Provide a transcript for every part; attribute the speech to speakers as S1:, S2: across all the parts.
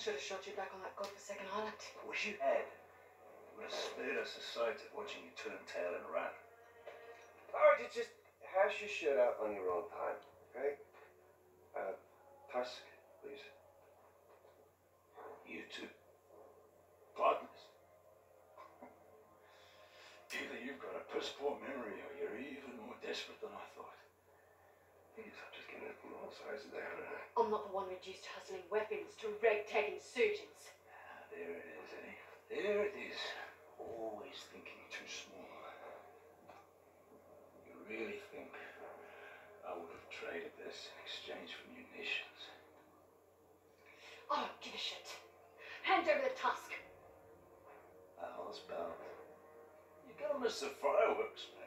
S1: should have shot you back on that godforsaken island.
S2: I wish you had. It would have spared us the sight of watching you turn tail and run.
S3: Alright, you just hash your shit out on your own time, okay? Uh, Tusk, please.
S2: You two. Partners. Either you've got a piss poor memory or you're even more desperate than I thought.
S3: Please, I'm just it from all sides of there.
S1: I'm not the one reduced to hustling weapons to rag-tag insurgents.
S2: Ah, there it is, eh? There it is. Always thinking too small. You really think I would have traded this in exchange for munitions?
S1: I don't give a shit. Hand over the tusk.
S2: Owl's bound. You gotta miss the fireworks, man.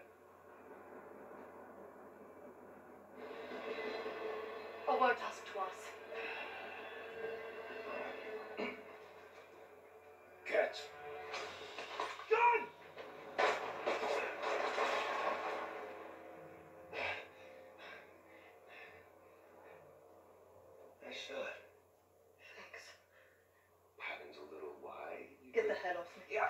S1: Off.
S3: Yeah,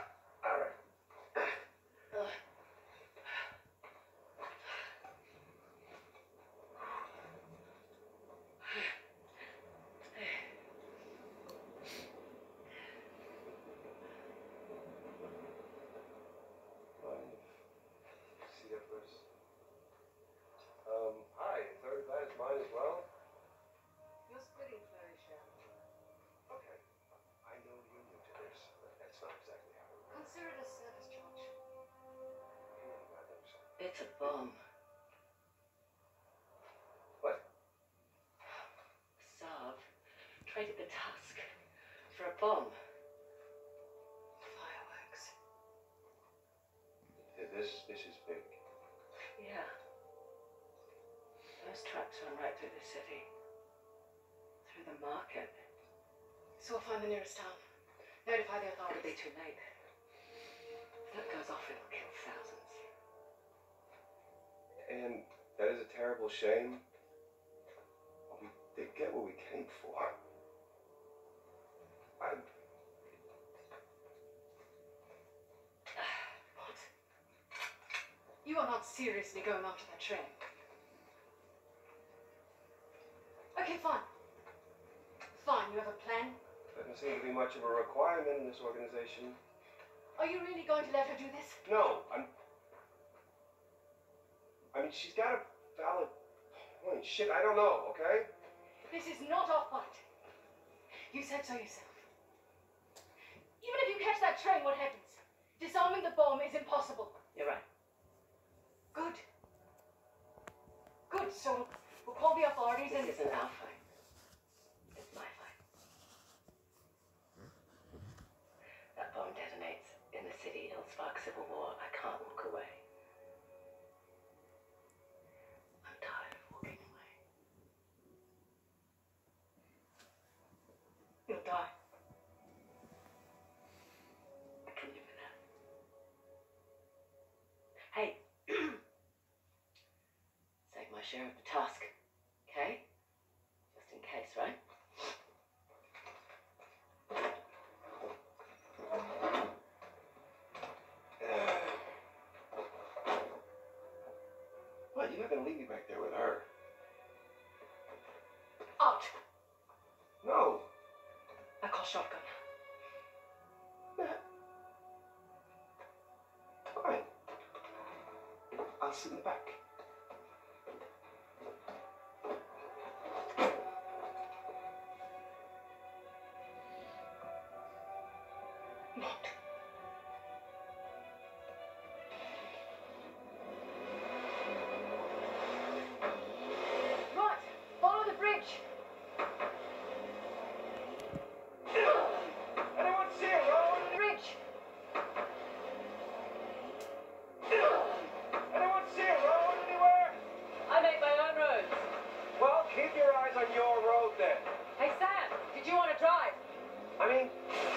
S4: It's a bomb.
S3: What?
S4: Sav traded the tusk for a bomb.
S1: Fireworks.
S3: This, this is big.
S4: Yeah. Those trucks run right through the city. Through the market.
S1: So we'll find the nearest town. Notify the
S4: It'll be
S1: authorities.
S4: too late. If that goes off, it'll
S3: And that is a terrible shame. But we did get what we came for. I,
S1: What? You are not seriously going after that train. Okay, fine. Fine, you have a plan.
S3: doesn't seem to be much of a requirement in this organization.
S1: Are you really going to let her do this?
S3: No, I'm. I mean, she's got a valid point. Shit, I don't know, okay?
S1: This is not our fight. You said so yourself. Even if you catch that train, what happens? Disarming the bomb is impossible.
S4: You're right.
S1: Good. Good, so we'll call the authorities and...
S4: This isn't our my share of the task, okay? Just in case, right?
S3: What? You're not gonna leave me back there with her?
S1: Out!
S3: No.
S1: I call shotgun.
S3: Fine. I'll sit in the back.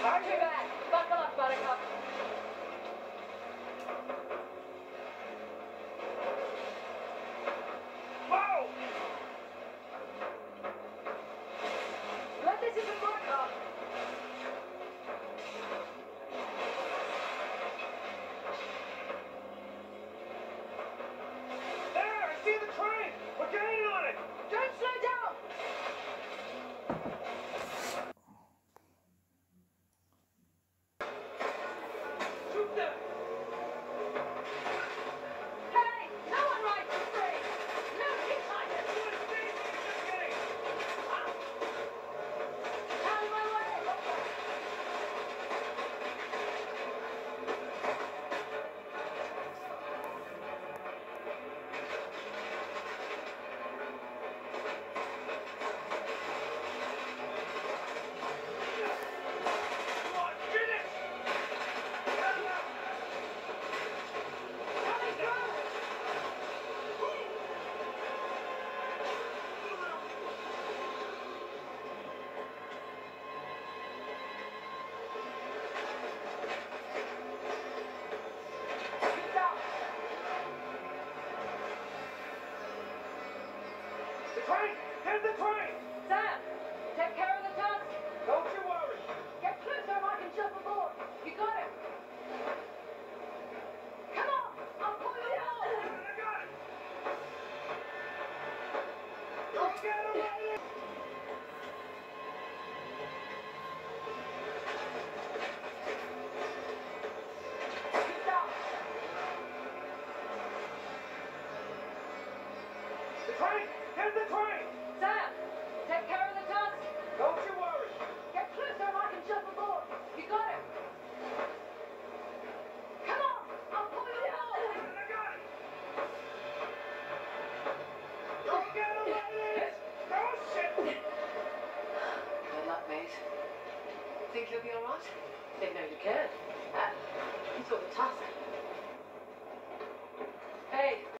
S3: Archer back. Buckle up, Buttercup. The train!
S1: Sam, take care of the tusk.
S3: Don't you worry.
S1: Get closer I can jump aboard. You got it. Come on, I'll pull you.
S3: I got it. Don't get away! Train! Hit the train!
S1: Sam, take care of the tusk.
S3: Don't you worry.